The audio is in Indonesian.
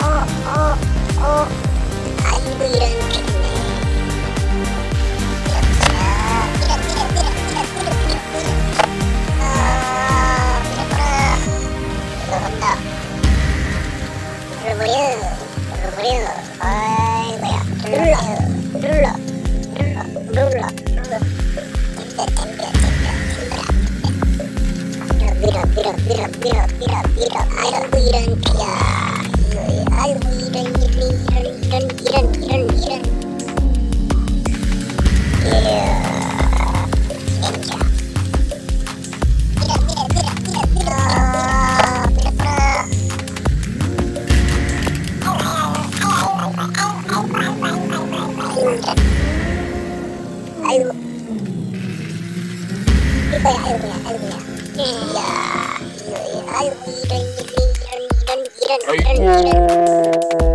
어어어어어어 아이고 이런 게 Real. Bira, bira, bira, bira, bira, bira, ayo, iran, kaya, ayo, iran, iran, iran, iran, iran, iran. Ayo. Ya, ayo ya, ayo ya. Iya, iya, iya. Ayo, いやー。